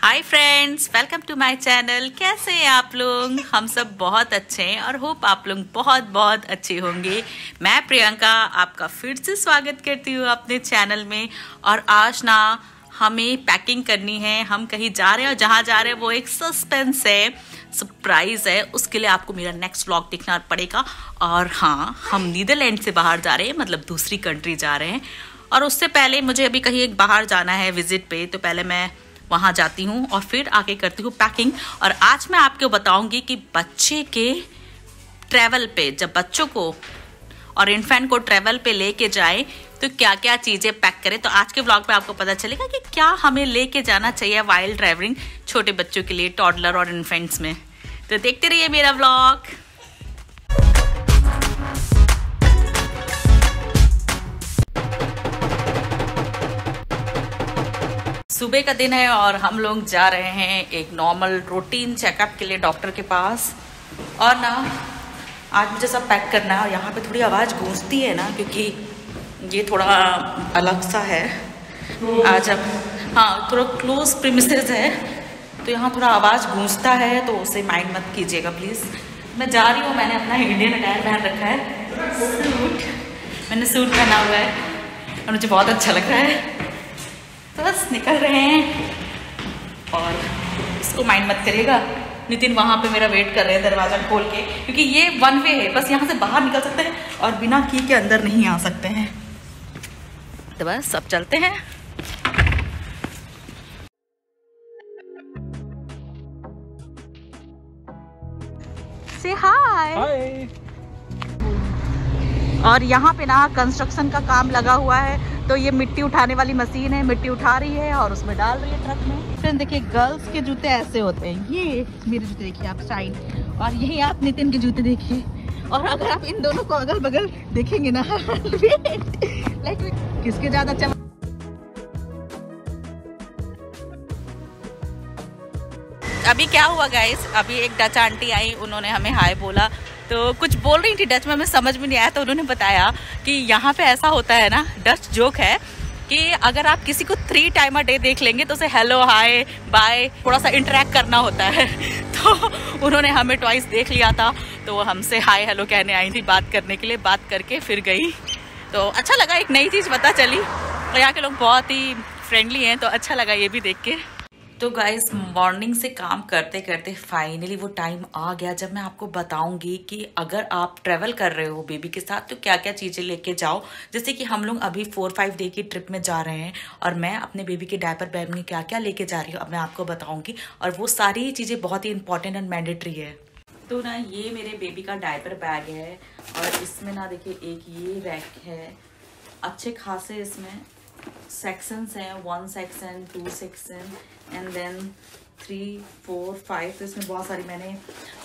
Hi friends welcome to my channel कैसे हैं आप लोग? हम सब बहुत अच्छे हैं और होप आप लोग बहुत बहुत अच्छे होंगे। मैं प्रियंका, आपका फिर से स्वागत करती हूँ अपने चैनल में। और आज ना, हमें पैकिंग करनी है। हम कहीं जा रहे हैं और जहाँ जा रहे हैं, वो एक सस्पेंस है सरप्राइज़ है। उसके लिए आपको मेरा नेक्स्ट व्लॉग देखना पड़ेगा। और हाँ हम नीदरलैंड से बाहर जा रहे हैं मतलब दूसरी कंट्री जा रहे हैं। और उससे पहले मुझे अभी कहीं एक बाहर जाना है विज़िट पे तो पहले मैं वहाँ जाती हूँ और फिर आके करती हूँ पैकिंग और आज मैं आपको बताऊँगी कि बच्चे के ट्रैवल पे, जब बच्चों को और इन्फेंट को ट्रैवल पे लेके जाए तो क्या क्या चीज़ें पैक करें। तो आज के ब्लॉग में आपको पता चलेगा कि क्या हमें लेके जाना चाहिए वाइल्ड ट्रैवलिंग छोटे बच्चों के लिए टॉडलर और इन्फेंट्स में। तो देखते रहिए मेरा ब्लॉग सुबह का दिन है और हम लोग जा रहे हैं एक नॉर्मल रूटीन चेकअप के लिए डॉक्टर के पास। और ना, आज मुझे सब पैक करना है और यहाँ पे थोड़ी आवाज़ गूंजती है ना, क्योंकि ये थोड़ा अलग सा है। आज अब हाँ थोड़ा क्लोज प्रिमिसेस है तो यहाँ थोड़ा आवाज़ गूंजता है तो उसे माइंड मत कीजिएगा प्लीज़ मैं जा रही हूँ, मैंने अपना इंडियन अटायर पहन रखा है। सूट मैंने सूट पहना हुआ है और मुझे बहुत अच्छा लग रहा है। तो बस निकल रहे हैं। और इसको माइंड मत करिएगा। नितिन वहाँ पे मेरा वेट कर रहे हैं दरवाज़ा खोल के क्योंकि ये वन वे है। बस यहाँ से बाहर निकल सकते हैं और बिना की के अंदर नहीं आ सकते हैं। तो बस सब चलते हैं। से हाय हाय और यहाँ पे ना कंस्ट्रक्शन का काम लगा हुआ है। तो ये मिट्टी उठाने वाली मशीन है मिट्टी उठा रही है और उसमें डाल रही है ट्रक में। फिर देखिए गर्ल्स के जूते ऐसे होते हैं। ये मेरे जूते देखिए आप साइड और यही आप नितिन के जूते देखिए। और अगर आप इन दोनों को अगल बगल देखेंगे ना लाइक किसके ज़्यादा चम अभी क्या हुआ गाइस अभी एक डच आंटी आई उन्होंने हमें हाय बोला। तो कुछ बोल रही थी डच में, हमें समझ में नहीं आया तो उन्होंने बताया कि यहाँ पे ऐसा होता है ना डच जोक है कि अगर आप किसी को थ्री टाइम अ डे देख लेंगे तो उसे हेलो हाय बाय थोड़ा सा इंटरेक्ट करना होता है। तो उन्होंने हमें ट्वाइस देख लिया था तो वो हमसे हाय हेलो कहने आई थी बात करने के लिए, बात करके फिर गई। तो अच्छा लगा एक नई चीज़ पता चली। और यहाँ के लोग बहुत ही फ्रेंडली हैं तो अच्छा लगा ये भी देख के। तो गाइस मॉर्निंग से काम करते करते फाइनली वो टाइम आ गया जब मैं आपको बताऊँगी कि अगर आप ट्रेवल कर रहे हो बेबी के साथ तो क्या क्या चीज़ें लेके जाओ। जैसे कि हम लोग अभी फोर फाइव डे की ट्रिप में जा रहे हैं और मैं अपने बेबी के डायपर बैग में क्या क्या लेके जा रही हूँ, अब मैं आपको बताऊँगी। और वो सारी चीज़ें बहुत ही इंपॉर्टेंट एंड मैंडेटरी है। तो ना ये मेरे बेबी का डायपर बैग है और इसमें ना देखिए एक ये रैक है। अच्छे खासे इसमें सेक्शंस हैं one section two section and then three four five तो इसमें बहुत सारी मैंने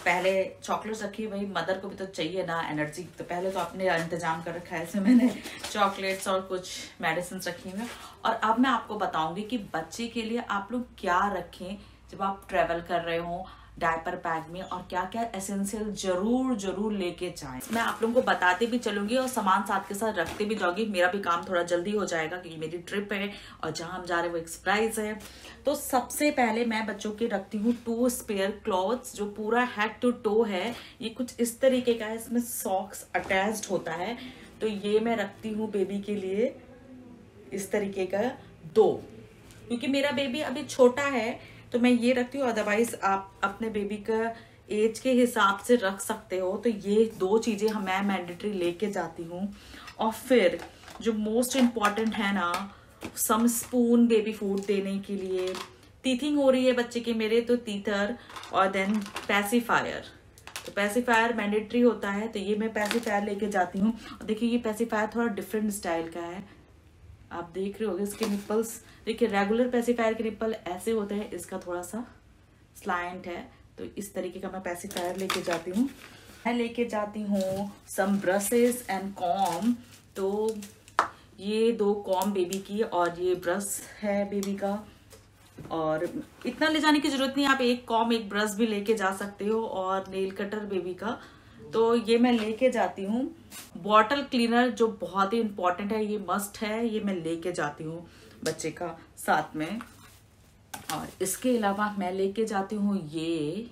पहले चॉकलेट्स रखी वही मदर को भी तो चाहिए ना एनर्जी तो पहले तो आपने इंतज़ाम कर रखा है, इसमें मैंने चॉकलेट्स और कुछ मेडिसिन रखी हुई और अब मैं आपको बताऊँगी कि बच्चे के लिए आप लोग क्या रखें जब आप ट्रेवल कर रहे हो। डायपर बैग में और क्या क्या एसेंशियल ज़रूर ज़रूर लेके जाएँ। मैं आप लोगों को बताते भी चलूँगी और सामान साथ के साथ रखते भी जाऊँगी। मेरा भी काम थोड़ा जल्दी हो जाएगा क्योंकि मेरी ट्रिप है और जहाँ हम जा रहे हैं वो एक सरप्राइज़ है। तो सबसे पहले मैं बच्चों के रखती हूँ टू स्पेयर क्लॉथ्स जो पूरा हेड टू टो है। ये कुछ इस तरीके का है, इसमें सॉक्स अटैच होता है। तो ये मैं रखती हूँ बेबी के लिए इस तरीके का दो। क्योंकि मेरा बेबी अभी छोटा है तो मैं ये रखती हूँ अदरवाइज़ आप अपने बेबी का एज के हिसाब से रख सकते हो। तो ये दो चीज़ें मैं मैंडेटरी लेके जाती हूँ। और फिर जो मोस्ट इंपॉर्टेंट है ना सम स्पून बेबी फ़ूड देने के लिए। टीथिंग हो रही है बच्चे के मेरे तो टीथर और देन पैसिफायर तो पैसिफायर मैंडेटरी होता है तो ये मैं पैसिफायर लेके जाती हूँ। और देखिए, ये पैसिफायर थोड़ा डिफरेंट स्टाइल का है। आप देख रहे होगे, इसके निप्पल्स देखिए रेगुलर पैसिफायर के निप्पल ऐसे होते हैं, इसका थोड़ा सा स्लाइंट है तो इस तरीके का मैं पैसिफायर लेके जाती हूँ। मैं लेके जाती हूँ सम ब्रशेस एंड कॉम तो ये दो कॉम बेबी की और ये ब्रश है बेबी का। और इतना ले जाने की ज़रूरत नहीं, आप एक कॉम एक ब्रश भी लेके जा सकते हो और नेल कटर बेबी का। तो ये मैं लेके जाती हूँ। बॉटल क्लीनर जो बहुत ही इंपॉर्टेंट है, ये मस्ट है, ये मैं लेके जाती हूँ बच्चे का साथ में। और इसके अलावा मैं लेके जाती हूँ ये,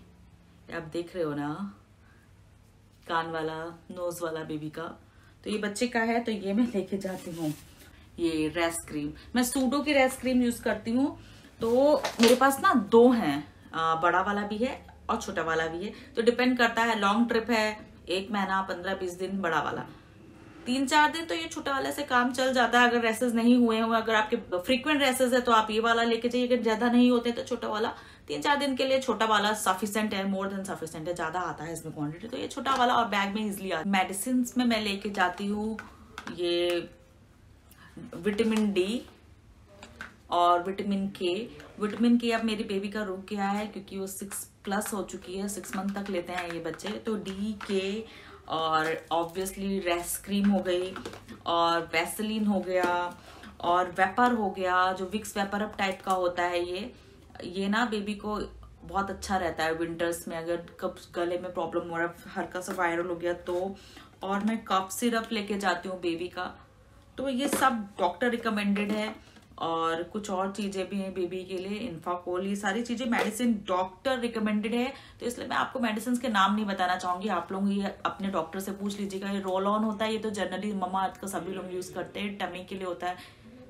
आप देख रहे हो ना, कान वाला नोज़ वाला बेबी का। तो ये बच्चे का है तो ये मैं लेके जाती हूँ, ये रेस क्रीम मैं सूडो की रेस क्रीम यूज़ करती हूँ। तो मेरे पास ना दो हैं बड़ा वाला भी है और छोटा वाला भी है। तो डिपेंड करता है लॉन्ग ट्रिप है, एक महीना, पंद्रह, बीस दिन, बड़ा वाला। तीन, चार दिन तो ये छोटा वाले से काम चल जाता है। अगर रेसेस नहीं हुए हो, अगर आपके फ्रीक्वेंट रेसेस है तो आप ये वाला लेके जाइए। अगर ज़्यादा नहीं होते तो छोटा वाला। तीन, चार दिन के लिए छोटा वाला सफिशियंट है मोर देन सफिशियंट है, ज़्यादा आता है इसमें क्वांटिटी तो ये छोटा वाला और बैग में इजिली आता मेडिसिन में मैं लेके जाती हूँ, ये विटामिन डी और विटामिन के विटामिन के अब मेरी बेबी का रुक गया है, क्योंकि वो सिक्स प्लस हो चुकी है सिक्स मंथ तक लेते हैं ये बच्चे। तो डी के और ऑब्वियसली रेस क्रीम हो गई और वेसलिन हो गया और वेपर हो गया, जो विक्स वेपर अप टाइप का होता है ये ये ना बेबी को बहुत अच्छा रहता है विंटर्स में। अगर कब गले में प्रॉब्लम हो रहा है हल्का सा वायरल हो गया तो और मैं कफ सिरप लेके जाती हूँ बेबी का। तो ये सब डॉक्टर रिकमेंडेड है। और कुछ और चीज़ें भी हैं बेबी के लिए इन्फाकोल ये सारी चीज़ें मेडिसिन डॉक्टर रिकमेंडेड है तो इसलिए मैं आपको मेडिसिन के नाम नहीं बताना चाहूँगी, आप लोग ये अपने डॉक्टर से पूछ लीजिएगा, ये रोल ऑन होता है, ये तो जनरली ममा अर्थ का सभी लोग यूज़ करते हैं टमी के लिए होता है,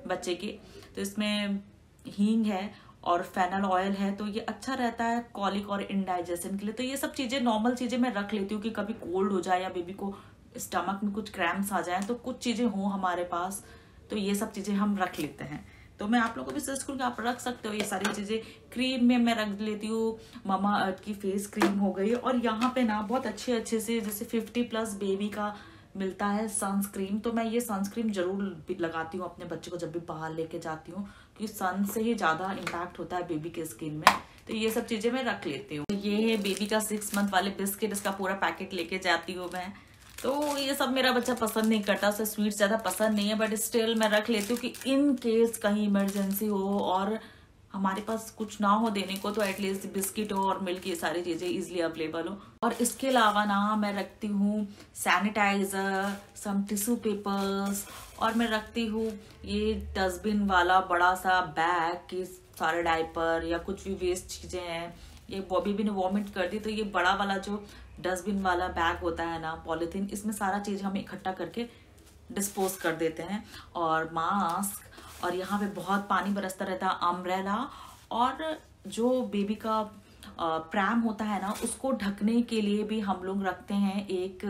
बच्चे के तो इसमें हींग है और फेनल ऑयल है तो ये अच्छा रहता है कॉलिक और इंडाइजेशन के लिए तो ये सब चीज़ें नॉर्मल चीज़ें मैं रख लेती हूँ कि कभी कोल्ड हो जाए या बेबी को स्टमक में कुछ क्रैम्प्स आ जाए तो कुछ चीज़ें हों हमारे पास तो ये सब चीज़ें हम रख लेते हैं। तो मैं आप लोगों को भी सजेस्ट करूँगी आप रख सकते हो ये सारी चीज़ें। क्रीम में मैं रख लेती हूँ। मामा अर्थ की फेस क्रीम हो गई। और यहाँ पे ना बहुत अच्छे अच्छे से जैसे फिफ्टी प्लस बेबी का मिलता है सनस्क्रीन तो मैं ये सनस्क्रीन ज़रूर लगाती हूँ अपने बच्चे को जब भी बाहर लेके जाती हूँ क्योंकि सन से ही ज़्यादा इम्पैक्ट होता है बेबी के स्किन में। तो ये सब चीज़ें मैं रख लेती हूँ। ये है बेबी का सिक्स मंथ वाले बिस्किट इसका पूरा पैकेट लेके जाती हूँ मैं। तो ये सब मेरा बच्चा पसंद नहीं करता, उसे स्वीट ज़्यादा पसंद नहीं है बट स्टिल मैं रख लेती हूँ कि इन केस कहीं इमरजेंसी हो और हमारे पास कुछ ना हो देने को तो एटलीस्ट बिस्किट हो और मिल्क ये सारी चीज़ें इजिली अवेलेबल हो। और इसके अलावा ना मैं रखती हूँ सैनिटाइजर सम टिश्यू पेपर्स और मैं रखती हूँ ये डस्टबिन वाला बड़ा सा बैग की सारे डायपर या कुछ भी वेस्ट चीज़ें हैं। ये बॉबी भी ने वॉमिट कर दी तो ये बड़ा वाला जो डस्टबिन वाला बैग होता है ना, पॉलीथीन, इसमें सारा चीज़ हम इकट्ठा करके डिस्पोज कर देते हैं। और मास्क, और यहाँ पे बहुत पानी बरसता रहता है अम्ब्रेला और जो बेबी का प्रैम होता है ना, उसको ढकने के लिए भी हम लोग रखते हैं एक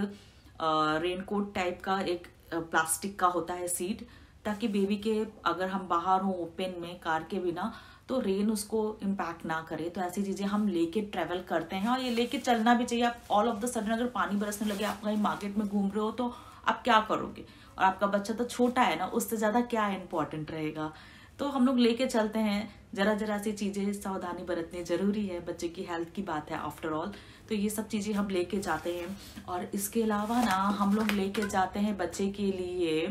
रेनकोट टाइप का, एक प्लास्टिक का होता है सीट ताकि बेबी के अगर हम बाहर हो ओपन में कार के बिना तो रेन उसको इम्पैक्ट ना करे। तो ऐसी चीज़ें हम लेके ट्रेवल करते हैं और ये लेके चलना भी चाहिए। आप ऑल ऑफ़ द सडन अगर पानी बरसने लगे, आप कहीं मार्केट में घूम रहे हो तो आप क्या करोगे? और आपका बच्चा तो छोटा है ना, उससे ज़्यादा क्या इंपॉर्टेंट रहेगा? तो हम लोग लेके चलते हैं। जरा जरा सी चीज़ें सावधानी बरतनी ज़रूरी है, बच्चे की हेल्थ की बात है आफ्टर ऑल तो ये सब चीज़ें हम लेके जाते हैं। और इसके अलावा ना, हम लोग लेके जाते हैं बच्चे के लिए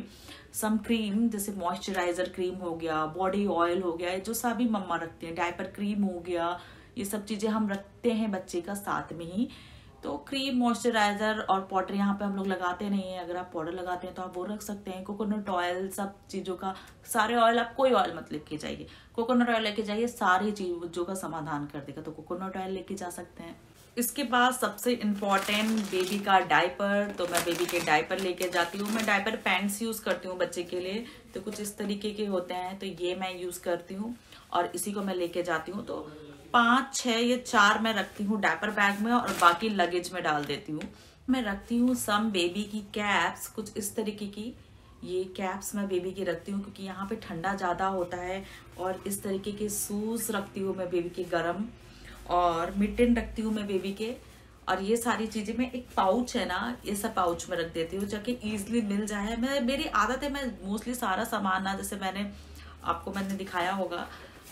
सम क्रीम जैसे मॉइस्चराइजर क्रीम हो गया बॉडी ऑयल हो गया जो सभी मम्मा रखते हैं डायपर क्रीम हो गया, ये सब चीज़ें हम रखते हैं बच्चे का साथ में ही। तो क्रीम मॉइस्चराइजर और पाउडर यहाँ पे हम लोग लगाते नहीं है। अगर आप पाउडर लगाते हैं तो आप वो रख सकते हैं। कोकोनट ऑयल सब चीज़ों का, सारे ऑयल आप कोई ऑयल मत लेके जाइए। कोकोनट ऑयल लेके जाइए, सारी चीज़ों का समाधान कर देगा। तो कोकोनट ऑयल लेके जा सकते हैं। इसके बाद सबसे इंपॉर्टेंट बेबी का डायपर तो मैं बेबी के डायपर लेके जाती हूँ। मैं डायपर पैंट्स यूज़ करती हूँ बच्चे के लिए। तो कुछ इस तरीके के होते हैं। तो ये मैं यूज़ करती हूँ और इसी को मैं लेके जाती हूँ। तो पाँच, छह ये चार मैं रखती हूँ डायपर बैग में और बाकी लगेज में डाल देती हूँ। मैं रखती हूँ सम बेबी की कैप्स कुछ इस तरीके की। ये कैप्स मैं बेबी की रखती हूँ क्योंकि यहाँ पे ठंडा ज़्यादा होता है और इस तरीके के सूज रखती हूँ मैं बेबी के गरम। और मिटिन रखती हूँ मैं बेबी के। और ये सारी चीज़ें मैं एक पाउच है ना, ये सब पाउच में रख देती हूँ जाके इजिली मिल जाए। मैं, मेरी आदत है मैं मोस्टली सारा सामान ना, जैसे मैंने, आपको मैंने दिखाया होगा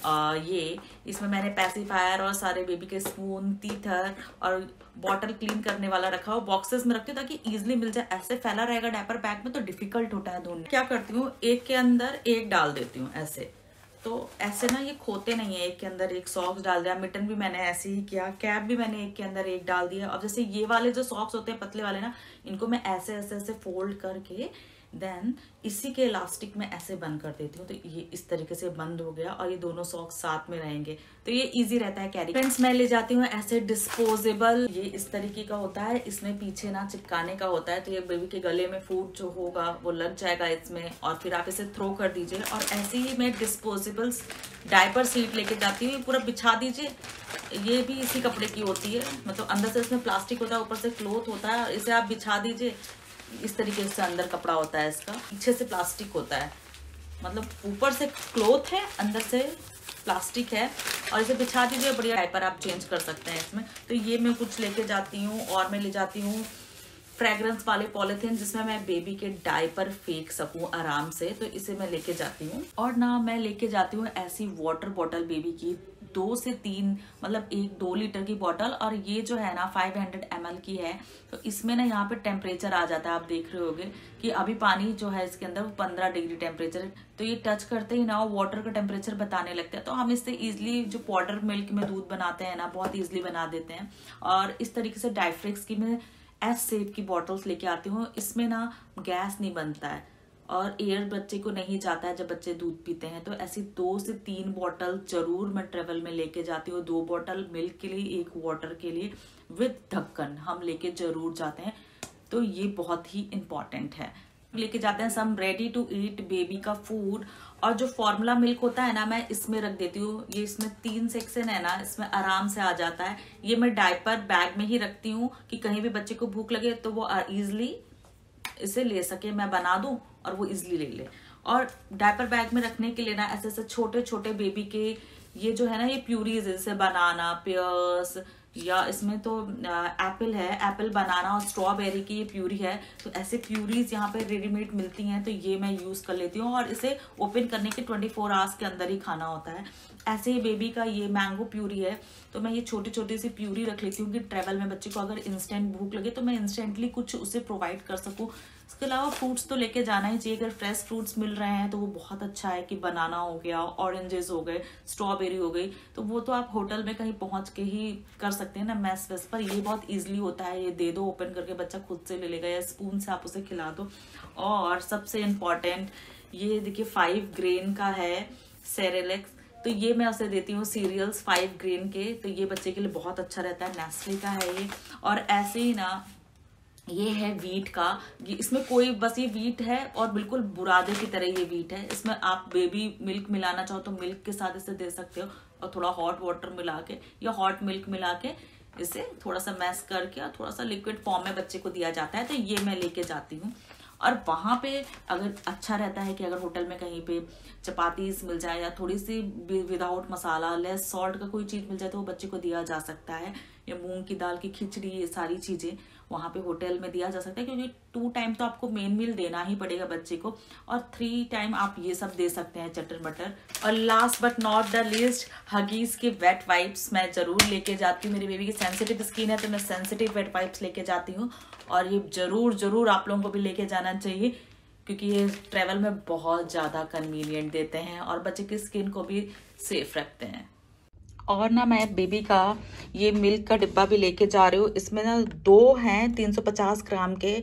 आ, ये इसमें मैंने पैसिफायर और सारे बेबी के स्पून तीथर और बॉटल क्लीन करने वाला रखा हुआ बॉक्सेस में रखती हूँ ताकि इजिली मिल जाए। ऐसे फैला रहेगा डायपर बैग में तो डिफ़िकल्ट होता है ढूँढने क्या करती हूँ एक के अंदर एक डाल देती हूँ ऐसे। तो ऐसे ना ये खोते नहीं है एक के अंदर एक सॉक्स डाल दिया। मिटन भी मैंने ऐसे ही किया कैप भी मैंने एक के अंदर एक डाल दिया। अब जैसे ये वाले जो सॉक्स होते हैं पतले वाले ना इनको मैं ऐसे ऐसे ऐसे फोल्ड करके देन इसी के इलास्टिक में ऐसे बंद कर देती हूँ तो ये इस तरीके से बंद हो गया और ये दोनों सॉक्स साथ में रहेंगे। तो ये इजी रहता है कैरी फ्रेंड्स मैं ले जाती हूँ ऐसे डिस्पोजेबल ये इस तरीके का होता है, इसमें पीछे ना चिपकाने का होता है तो ये बेबी के गले में फ़ूड जो होगा वो लग जाएगा इसमें और फिर आप इसे थ्रो कर दीजिए और ऐसे ही मैं डिस्पोजेबल डायपर सीट लेके जाती हूँ पूरा बिछा दीजिए। ये भी इसी कपड़े की होती है मतलब अंदर से इसमें प्लास्टिक होता है, ऊपर से क्लोथ होता है, इसे आप बिछा दीजिए। इस तरीके से अंदर कपड़ा होता है इसका। पीछे से प्लास्टिक होता है। मतलब ऊपर से क्लोथ है, अंदर से प्लास्टिक है। और इसे बिछा दीजिए, बढ़िया डायपर आप चेंज कर सकते हैं इसमें। तो ये मैं कुछ लेके जाती हूँ और मैं ले जाती हूँ फ्रेग्रेंस वाले पॉलिथीन जिसमें मैं बेबी के डायपर फेंक सकूँ आराम से। तो इसे मैं लेके जाती हूँ। और ना, मैं लेके जाती हूँ ऐसी वाटर बॉटल बेबी की दो से तीन मतलब एक दो लीटर की बॉटल और ये जो है ना 500 हंड्रेड की है। तो इसमें ना यहाँ पे टेम्परेचर आ जाता है, आप देख रहे होगे कि अभी पानी जो है इसके अंदर वो पंद्रह डिग्री टेम्परेचर तो ये टच करते ही ना वाटर का टेम्परेचर बताने लगता है। तो हम इससे इजिली जो पाउडर मिल्क में दूध बनाते हैं ना, बहुत ईजिली बना देते हैं। और इस तरीके से डाइफ्रिक्स की मैं एस सेप की बॉटल्स लेके आती हूँ। इसमें ना गैस नहीं बनता है। और एयर बच्चे को नहीं जाता है जब बच्चे दूध पीते हैं। तो ऐसी दो से तीन बॉटल ज़रूर मैं ट्रेवल में लेके जाती हूँ। दो बॉटल मिल्क के लिए, एक वाटर के लिए विद ढक्कन हम लेके ज़रूर जाते हैं। तो ये बहुत ही इंपॉर्टेंट है। लेके जाते हैं some ready to eat baby का फ़ूड और जो फॉर्मूला मिल्क होता है ना, मैं इसमें रख देती हूँ। ये इसमें तीन सेक्शन है ना, इसमें आराम से आ जाता है। ये मैं डायपर बैग में ही रखती हूँ कि कहीं भी बच्चे को भूख लगे तो वो इजिली इसे ले सके, मैं बना दूँ और वो इजली ले ले। और डायपर बैग में रखने के लिए ना, ऐसे ऐसे छोटे छोटे बेबी के ये जो है ना, ये प्यूरीज जैसे बनाना पियर्स या इसमें तो एप्पल है एप्पल बनाना और स्ट्रॉबेरी की ये प्यूरी है तो ऐसे प्यूरीज यहाँ पे रेडीमेड मिलती हैं तो ये मैं यूज़ कर लेती हूँ और इसे ओपन करने के 24 फोर आवर्स के अंदर ही खाना होता है। ऐसे ही बेबी का ये मैंगो प्यूरी है तो मैं ये छोटी छोटी सी प्यूरी रख लेती हूँ कि ट्रैवल में बच्चे को अगर इंस्टेंट भूख लगे तो मैं इंस्टेंटली कुछ उसे प्रोवाइड कर सकूँ। इसके अलावा फ्रूट्स तो लेके जाना ही चाहिए। अगर फ्रेश फ्रूट्स मिल रहे हैं तो वो बहुत अच्छा है कि बनाना हो गया ऑरेंजेस हो गए स्ट्रॉबेरी हो गई तो वो तो आप होटल में कहीं पहुँच के ही कर सकते हैं ना मैस वेस। पर ये बहुत ईजिली होता है, ये दे दो ओपन करके बच्चा खुद से ले लेगा या स्पून से आप उसे खिला दो। और सबसे इंपॉर्टेंट ये देखिए फाइव ग्रेन का है सेरेलेक्स तो ये मैं उसे देती हूँ सीरियल्स फाइव ग्रेन के। तो ये बच्चे के लिए बहुत अच्छा रहता है नेस्ले का है ये। और ऐसे ही ना, ये है वीट का। ये इसमें कोई बस ये वीट है और बिल्कुल बुरादे की तरह ये वीट है। इसमें आप बेबी मिल्क मिलाना चाहो तो मिल्क के साथ इसे दे सकते हो और थोड़ा हॉट वाटर मिला के या हॉट मिल्क मिला के इसे थोड़ा सा मैस करके और थोड़ा सा लिक्विड फॉर्म में बच्चे को दिया जाता है। तो ये मैं लेके जाती हूँ। और वहाँ पे अगर अच्छा रहता है कि अगर होटल में कहीं पे चपातीस मिल जाए या थोड़ी सी विदाउट मसाला लेस सॉल्ट का कोई चीज़ मिल जाए तो वो बच्चे को दिया जा सकता है। या मूंग की दाल की खिचड़ी, ये सारी चीज़ें। वहाँ पे होटल में दिया जा सकता है, क्योंकि टू टाइम तो आपको मेन मील देना ही पड़ेगा बच्चे को, और थ्री टाइम आप ये सब दे सकते हैं चटर बटर। और last but not the least Huggies के वेट वाइप्स मैं ज़रूर लेके जाती हूँ। मेरी बेबी की सेंसिटिव स्किन है तो मैं सेंसिटिव वेट वाइप्स लेके जाती हूँ। और ये ज़रूर ज़रूर आप लोगों को भी लेके जाना चाहिए, क्योंकि ये ट्रेवल में बहुत ज़्यादा कन्वीनियंट देते हैं, और बच्चे की स्किन को भी सेफ़ रखते हैं। और ना मैं बेबी का ये मिल्क का डिब्बा भी लेके जा रही हूँ। इसमें ना दो हैं 350 ग्राम के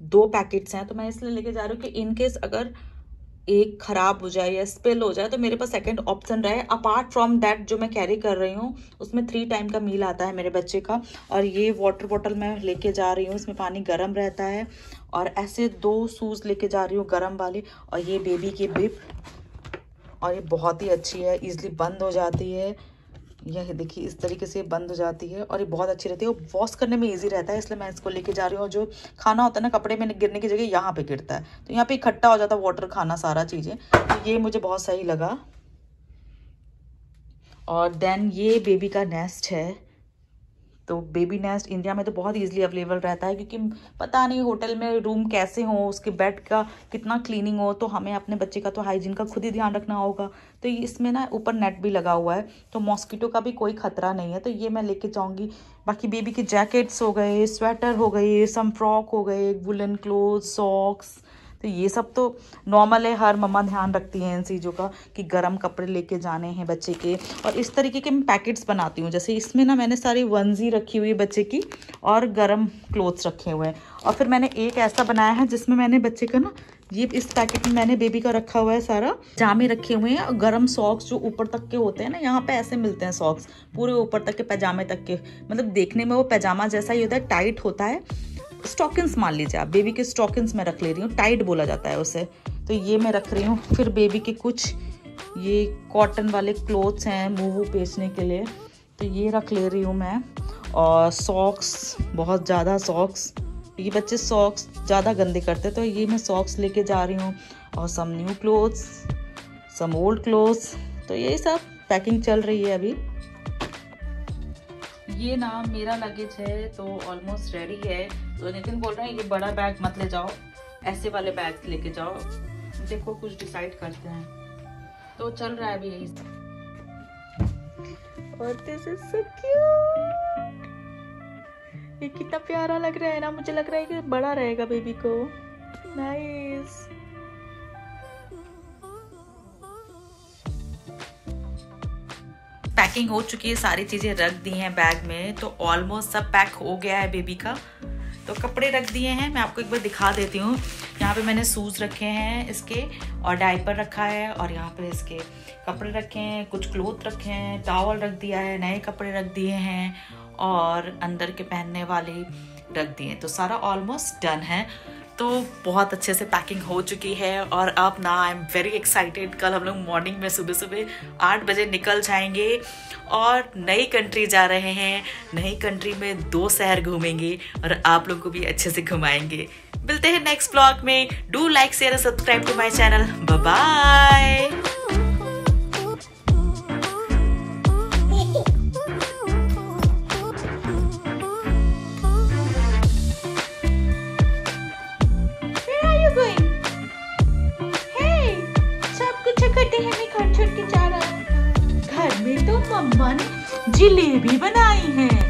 दो पैकेट्स हैं। तो मैं इसलिए लेके जा रही हूँ कि इनकेस अगर एक खराब हो जाए या स्पिल हो जाए तो मेरे पास सेकंड ऑप्शन रहे। अपार्ट फ्रॉम दैट जो मैं कैरी कर रही हूँ, उसमें थ्री टाइम का मील आता है मेरे बच्चे का। और ये वाटर बॉटल मैं लेके जा रही हूँ, इसमें पानी गर्म रहता है। और ऐसे दो शूज़ लेके जा रही हूँ, गर्म वाली। और ये बेबी की बिप और ये बहुत ही अच्छी है ईजिली बंद हो जाती है। यह देखिए, इस तरीके से बंद हो जाती है और ये बहुत अच्छी रहती है। और वॉश करने में इजी रहता है, इसलिए मैं इसको लेके जा रही हूँ जो खाना होता है ना, कपड़े में गिरने की जगह यहाँ पे गिरता है। तो यहाँ पे इकट्ठा हो जाता है वाटर खाना, सारा चीज़ें। तो ये मुझे बहुत सही लगा। और देन ये बेबी का नेस्ट है। तो बेबी नेस्ट इंडिया में तो बहुत इजीली अवेलेबल रहता है, क्योंकि पता नहीं होटल में रूम कैसे हो, उसके बेड का कितना क्लीनिंग हो तो हमें अपने बच्चे का तो हाइजीन का खुद ही ध्यान रखना होगा। तो इसमें ना ऊपर नेट भी लगा हुआ है तो मॉस्किटो का भी कोई खतरा नहीं है। तो ये मैं लेके जाऊँगी। बाकी बेबी के जैकेट्स हो गए स्वेटर हो गए सम फ्रॉक हो गए वुलन क्लोथ सॉक्स तो ये सब तो नॉर्मल है, हर मम्मा ध्यान रखती हैं इन चीज़ों का कि गर्म कपड़े लेके जाने हैं बच्चे के। और इस तरीके के मैं पैकेट्स बनाती हूँ, जैसे इसमें ना मैंने सारी वनजी रखी हुई है बच्चे की और गर्म क्लोथ्स रखे हुए हैं। और फिर मैंने एक ऐसा बनाया है जिसमें मैंने बच्चे का ना, ये इस पैकेट में मैंने बेबी का रखा हुआ है सारा, जामे रखे हुए हैं, और गर्म सॉक्स जो ऊपर तक के होते हैं ना, यहाँ पे ऐसे मिलते हैं सॉक्स पूरे ऊपर तक के पैजामे तक के। मतलब देखने में वो पैजामा जैसा ही होता है टाइट होता है। स्टॉकिंग्स मान लीजिए आप बेबी के स्टॉकिंग्स में रख ले रही हूँ टाइट बोला जाता है उसे। तो ये मैं रख रही हूँ। फिर बेबी के कुछ ये कॉटन वाले क्लोथ्स हैं मुँह बेचने के लिए तो ये रख ले रही हूँ मैं। और सॉक्स बहुत ज़्यादा सॉक्स ये बच्चे सॉक्स ज़्यादा गंदे करते तो ये मैं सॉक्स लेके जा रही हूँ। और some new clothes some old clothes तो यही सब पैकिंग चल रही है अभी। ये ना मेरा लगेज है तो ऑलमोस्ट रेडी है। तो नितिन बोल रहे हैं, ये बड़ा बैग मत ले जाओ, ऐसे वाले बैग लेके जाओ। देखो, कुछ डिसाइड करते हैं। तो चल रहा है अभी यही और दिस इज़ सो क्यूट ये कितना प्यारा लग रहा है ना, मुझे लग रहा है कि बड़ा रहेगा बेबी को। नाइस पैकिंग हो चुकी है, सारी चीज़ें रख दी हैं बैग में तो ऑलमोस्ट सब पैक हो गया है बेबी का। तो कपड़े रख दिए हैं, मैं आपको एक बार दिखा देती हूँ। यहाँ पे मैंने सूज रखे हैं, इसके और डाइपर रखा है और यहाँ पे इसके कपड़े रखे हैं, कुछ क्लोथ रखे हैं टावल रख दिया है, नए कपड़े रख दिए हैं और अंदर के पहनने वाले रख दिए तो सारा ऑलमोस्ट डन है। तो बहुत अच्छे से पैकिंग हो चुकी है और अब ना आई एम वेरी एक्साइटेड कल हम लोग मॉर्निंग में सुबह सुबह आठ बजे निकल जाएँगे और नई कंट्री जा रहे हैं। नई कंट्री में दो शहर घूमेंगे और आप लोग को भी अच्छे से घुमाएँगे। मिलते हैं नेक्स्ट ब्लॉग में। Do like share subscribe to my channel bye मम्मा भी बनाई है।